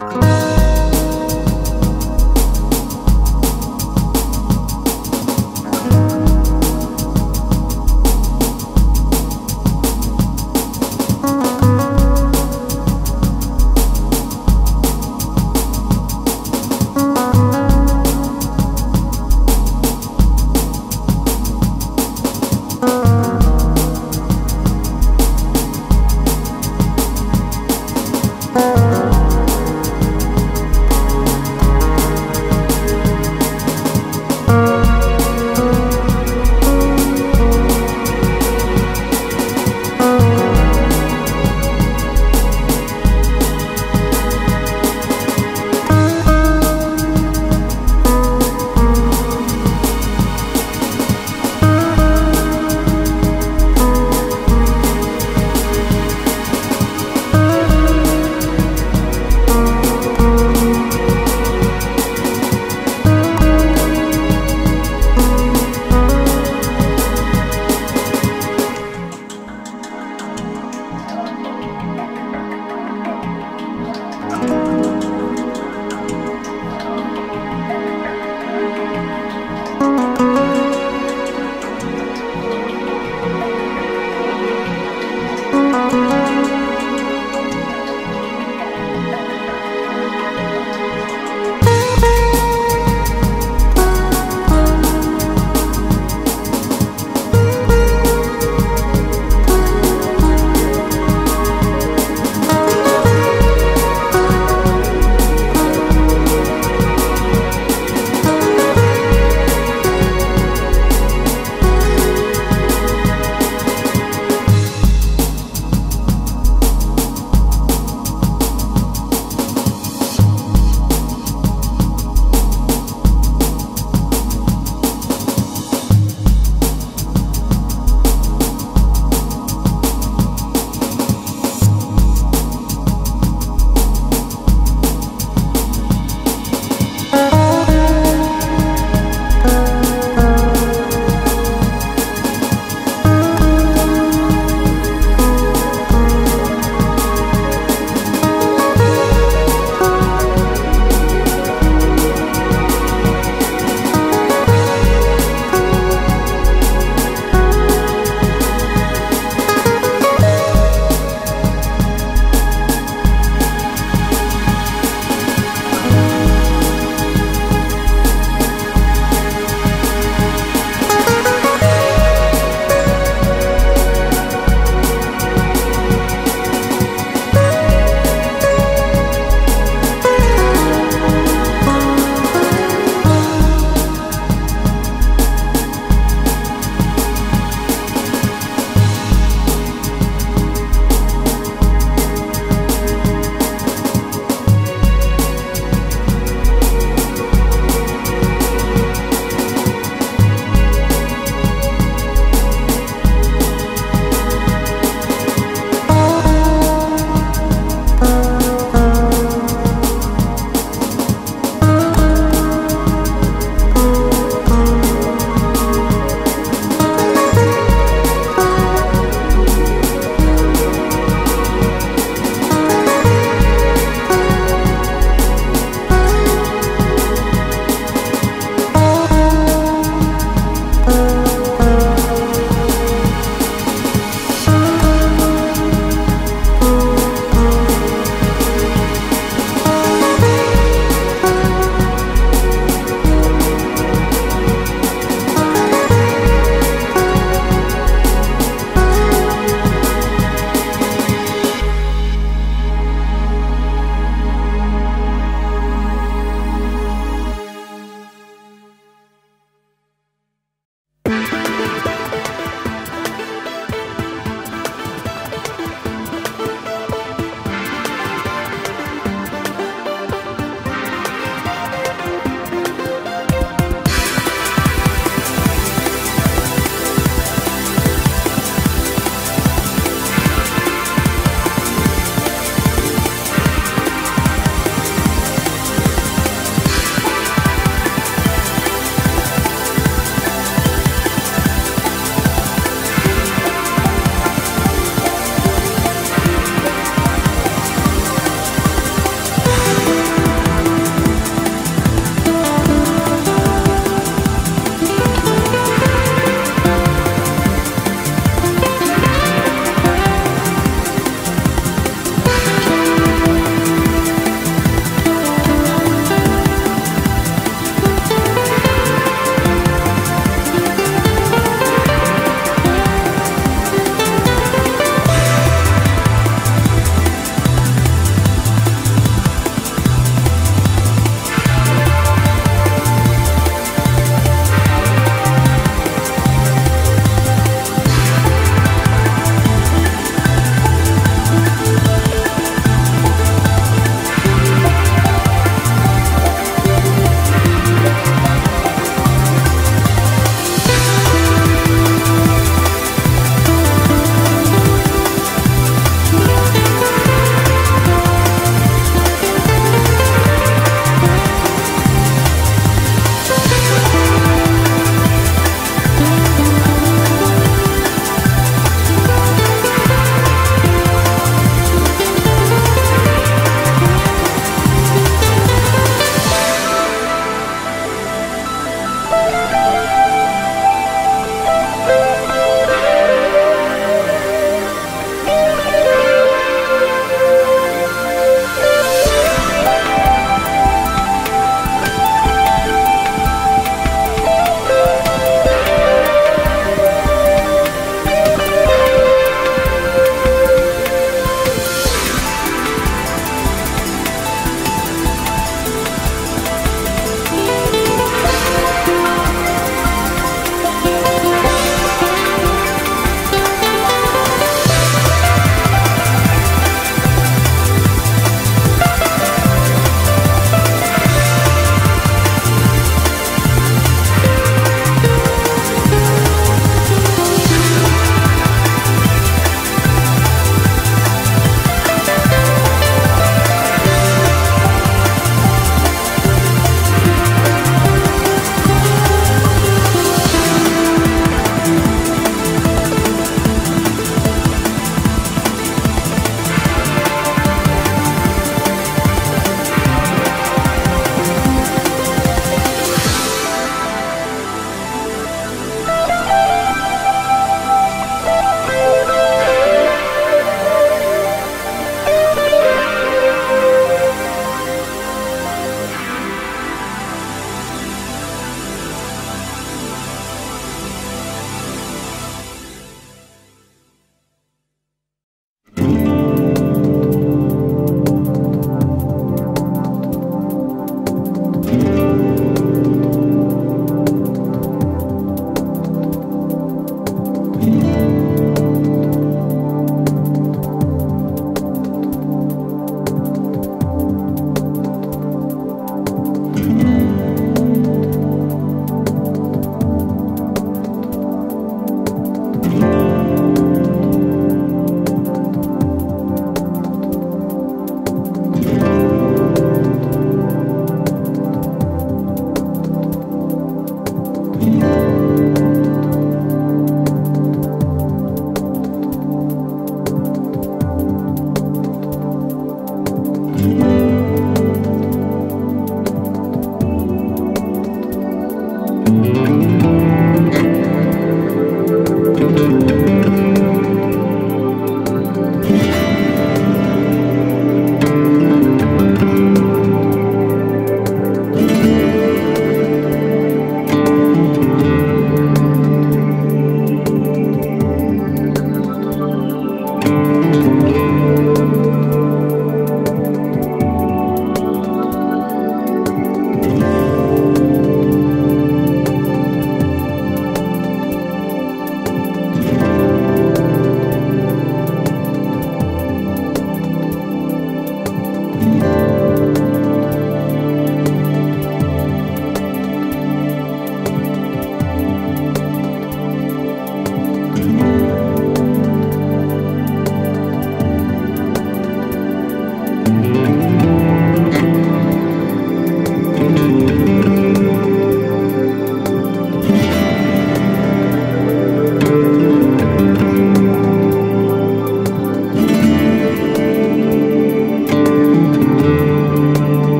you.